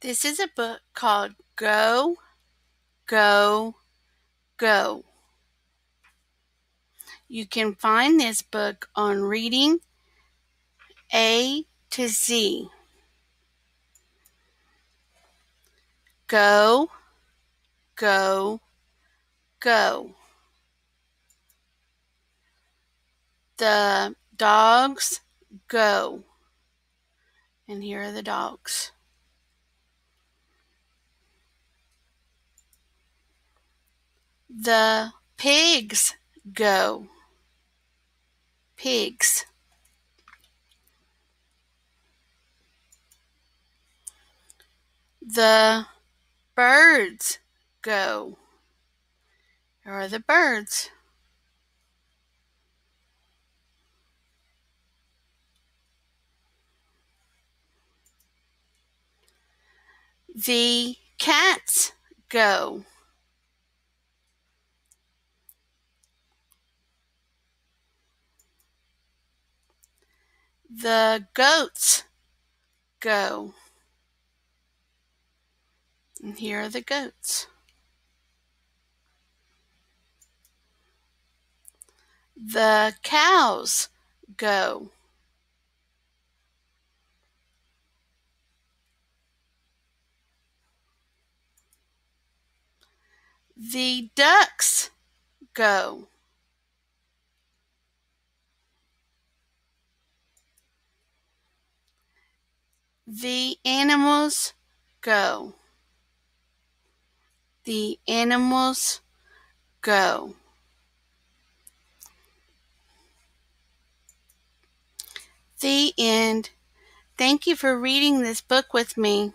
This is a book called Go, Go, Go. You can find this book on Reading A to Z. Go, go, go. The dogs go. And here are the dogs. The pigs go. Pigs. The birds go. Here are the birds. The cats go. The goats go. And here are the goats. The cows go. The ducks go. The animals go. The animals go. The end. Thank you for reading this book with me.